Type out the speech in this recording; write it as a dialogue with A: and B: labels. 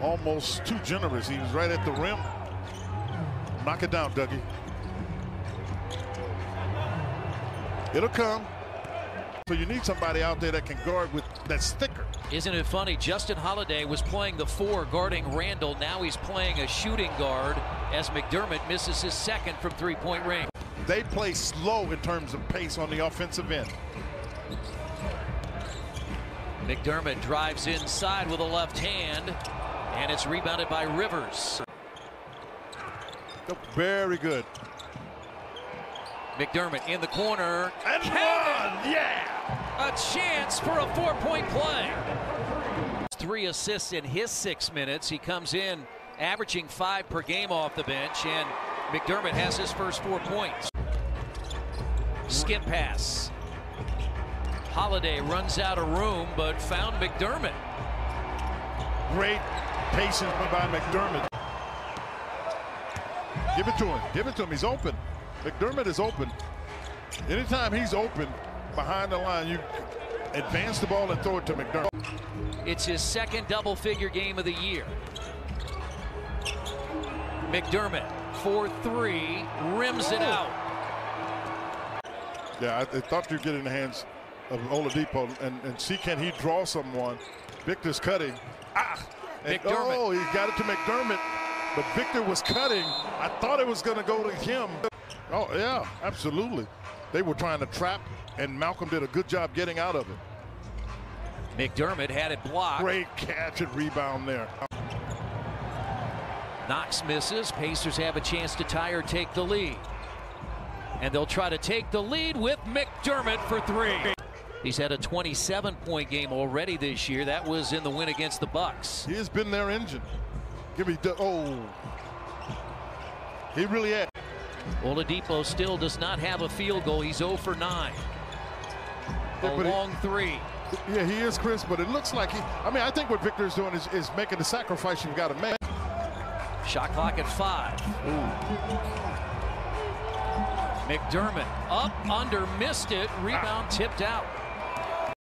A: almost too generous. He was right at the rim. Knock it down, Dougie. It'll come. So you need somebody out there that can guard with that's thicker.
B: Isn't it funny? Justin Holiday was playing the four guarding Randle. Now he's playing a shooting guard as McDermott misses his second from three-point range.
A: They play slow in terms of pace on the offensive end.
B: McDermott drives inside with a left hand, and it's rebounded by Rivers.
A: Very good.
B: McDermott in the corner.
A: And one! Yeah!
B: A chance for a four-point play. Three assists in his six minutes. He comes in averaging five per game off the bench, and McDermott has his first four points. Skip pass. Holiday runs out of room, but found McDermott.
A: Great patience by McDermott. Give it to him. Give it to him. He's open. McDermott is open. Anytime he's open behind the line, you advance the ball and throw it to McDermott.
B: It's his second double-figure game of the year. McDermott, 4-3, rims it out.
A: Yeah, I, I thought you'd get in the hands of Oladipo and, and see can he draw someone. Victor's cutting. Ah! And, oh, he got it to McDermott, but Victor was cutting. I thought it was going to go to him. Oh, yeah, absolutely. They were trying to trap, and Malcolm did a good job getting out of it.
B: McDermott had it blocked.
A: Great catch and rebound there.
B: Knox misses. Pacers have a chance to tie or take the lead. And they'll try to take the lead with McDermott for three. He's had a 27-point game already this year. That was in the win against the Bucks.
A: He has been their engine. Give me the oh. He really had.
B: Oladipo still does not have a field goal. He's 0 for 9. A
A: Yeah, he-
B: long three.
A: Yeah, he is, Chris, but it looks like he. I mean, I think what Victor is doing is, is making the sacrifice you've got to make.
B: Shot clock at five. McDermott up, under, missed it. Rebound tipped out.